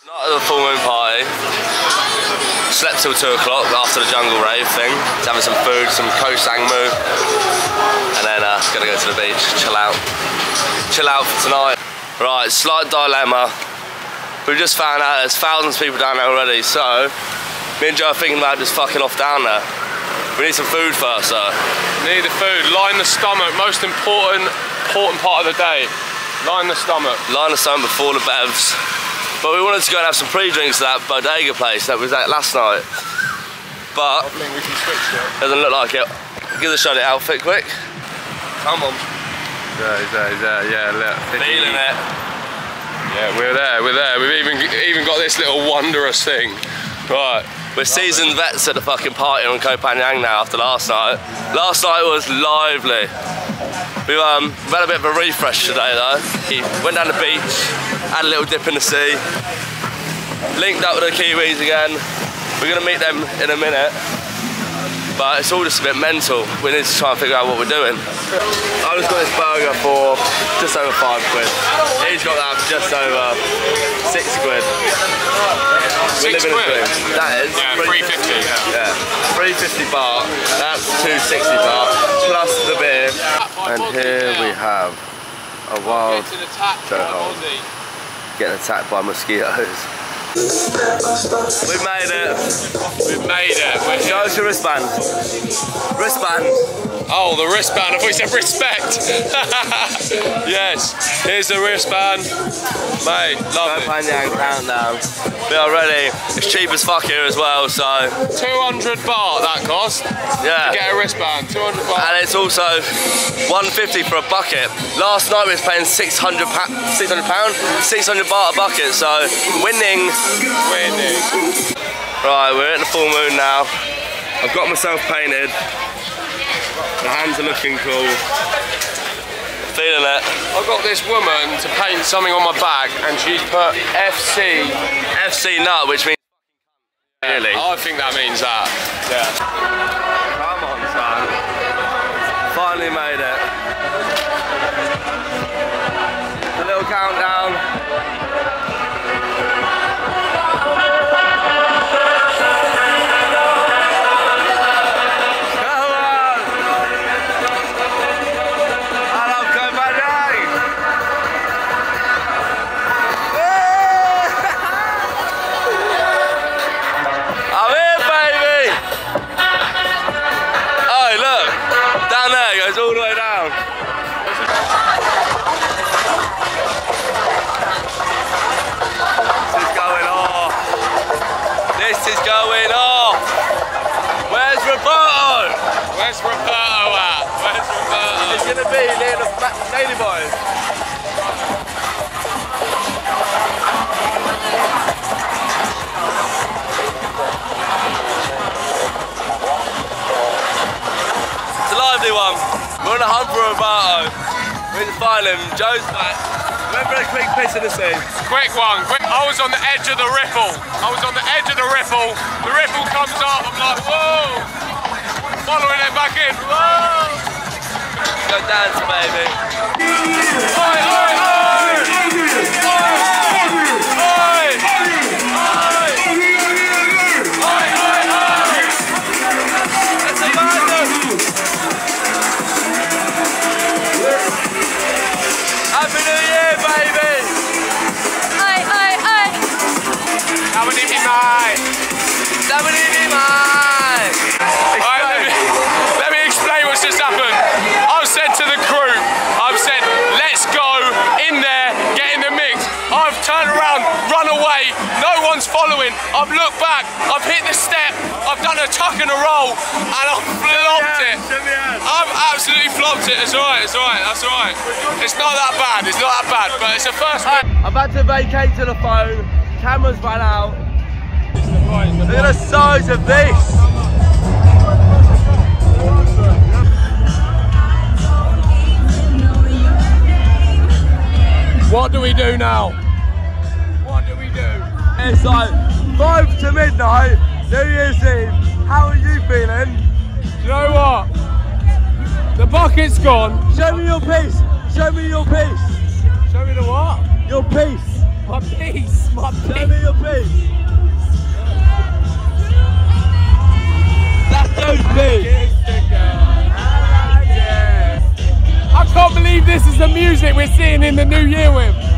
Night of the full moon party. Slept till 2 o'clock after the jungle rave thing. Just having some food, some Koh Sangmu. And then uh, gonna go to the beach, chill out. Chill out for tonight. Right, slight dilemma. We just found out there's thousands of people down there already, so me and Joe are thinking about just fucking off down there. We need some food first though. Need the food. Line the stomach. Most important, important part of the day. Line the stomach. Line the sun before the bevs. But we wanted to go and have some pre-drinks at that bodega place that was at last night. But I think we can switch it. doesn't look like it. Give the shot the outfit quick. Come on. Yeah, yeah, yeah, yeah. Look. Feeling it. Yeah, we're there. We're there. We've even even got this little wondrous thing. Right. We're seasoned vets at the fucking party on Koh Phangan now after last night. Last night was lively. We um, we've had a bit of a refresh today though. We went down the beach, had a little dip in the sea, linked up with the Kiwis again. We're gonna meet them in a minute. But it's all just a bit mental. We need to try and figure out what we're doing. I just got this burger for just over five quid. He's got that for just over six quid. Six quid? That is. Yeah, 350. Yeah. Yeah, 350 baht, that's 260 baht, plus the beer. And here we have a wild turtle getting attacked by mosquitoes. We've made it. We've made it. We're. Show us your wristband. Wristband. Oh, the wristband. I thought you said respect. yes. Here's the wristband. Mate, Koh love it. Phangan countdown. We are ready. It's cheap as fuck here as well, so 200 baht that cost. yeah. Get a wristband. 200 baht. And it's also 150 for a bucket. Last night we was paying 600 pa 600 pound, 600 baht a bucket. So winning. Winning. Right, we're at the full moon now. I've got myself painted. The hands are looking cool. Feeling it. I got this woman to paint something on my back, and she's put FC. FC nut, which means really. I think that means that. Yeah. Come on, son. Finally made it. The little countdown. Gonna be near the one. We're on a hunt for a Roberto. We need to find him. Joe's back. Remember a quick piss in the sea? Quick one, quick. I was on the edge of the ripple. I was on the edge of the ripple. The ripple comes up. I'm like, whoa. Following it back in. Whoa. Go dance, baby. Oi, oi, oi. Oi. Following. I've looked back, I've hit the step, I've done a tuck and a roll, and I've flopped it. I've absolutely flopped it. It's alright, it's alright, that's alright. It's not that bad, it's not that bad, but it's a first win. I've had to vacate to the phone. Cameras ran out. Look at the size of this. What do we do now? It's like five to midnight, New Year's Eve. How are you feeling? Do you know what? The bucket's gone. Show me your piece. Show me your piece. Show me the what? Your piece. My piece. My Show me your That's those beats. I can't believe this is the music we're seeing in the new year with.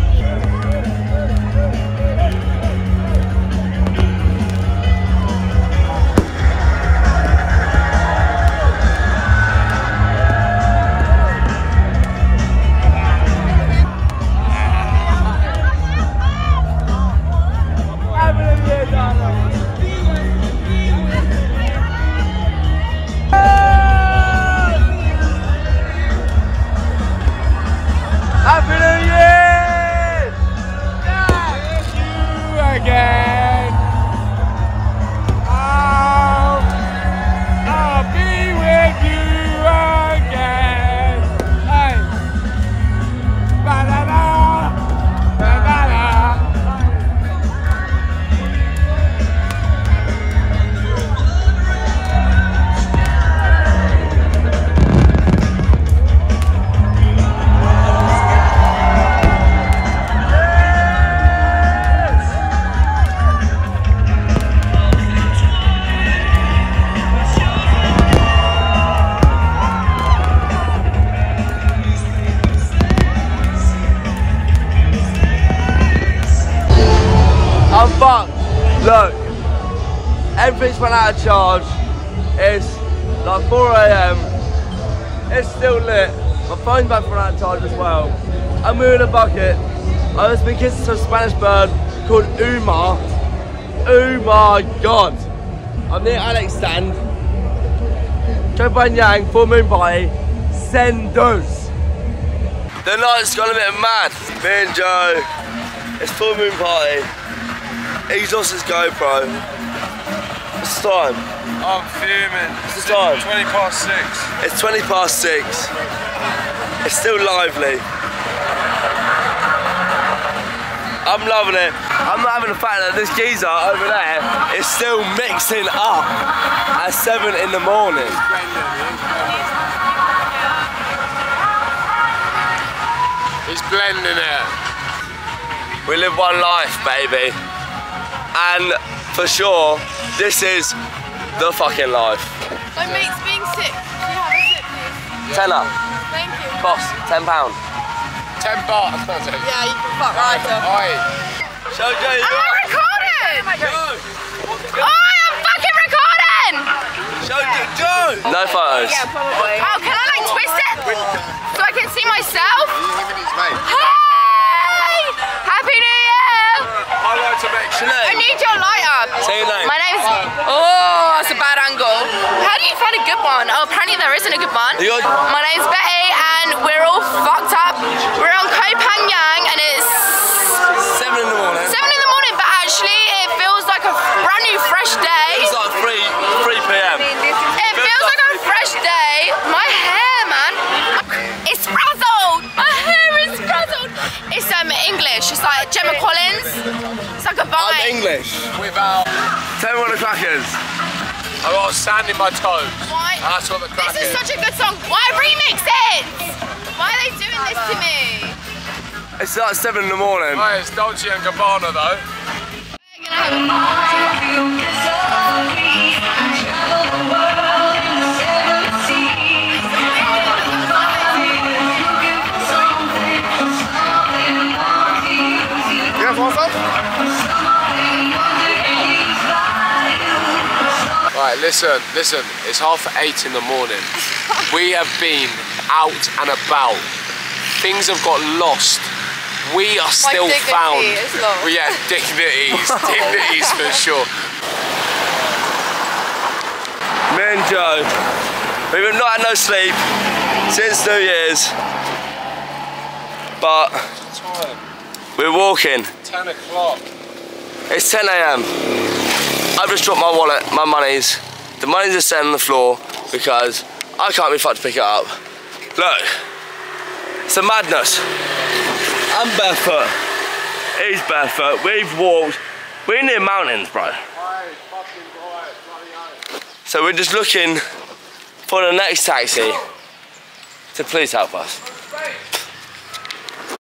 Look, everything's run out of charge. It's like 4 a.m. It's still lit. My phone's to run out of charge as well. I'm moving a bucket. I was been kissing a Spanish bird called Uma. Oh my god. I'm near Alex stand. Joe Yang, full moon party. Senders. The night's gone a bit mad. Me and Joe. It's full moon party. He's lost his GoPro. The time? I'm fuming. The time? 20 past 6. It's 20 past six. It's still lively. I'm loving it. I'm loving the fact that this geezer over there is still mixing up at 7 in the morning. He's blending it. We live one life, baby. And for sure, this is the fucking life. My mate's being sick. Can you have a sip, please? Tenner, Thank you. boss, £10. 10 baht. I can't take it. Yeah, you can fuck right off. Oi. Show Joe you I'm recording! Joe! Oh, I'm fucking recording! Show Joe! No photos. probably. Oh, can I like twist it? So I can see myself? Hey! Like to make What's your I need your lighter. Say your name. My name's. Oh, that's a bad angle. How do you find a good one? Oh, apparently there isn't a good one. My name's Betty, and we're all fucked up. English. without. Tell me what the crack is. I got sand in my toes. Why? That's what the crack This is is. such a good song. Why remix it? Why are they doing this to me? It's like 7 in the morning. Right, it's Dolce and Gabbana though. Right, listen, listen. It's half eight in the morning. We have been out and about. Things have got lost. We are still dignity found. is lost. We have dignities, dignities for sure. Me and Joe, we've not had no sleep since New Year's, but Time, we're walking. 10 o'clock. It's 10 a.m. I've just dropped my wallet, my monies. The money's just sitting on the floor because I can't be fucked to pick it up. Look, it's a madness. I'm barefoot. He's barefoot. We've walked. We're near mountains, bro. So we're just looking for the next taxi to please help us.